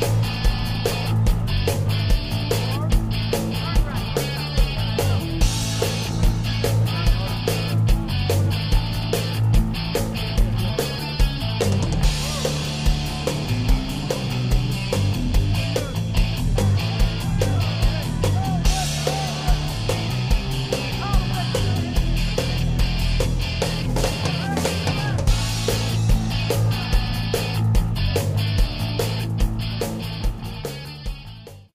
you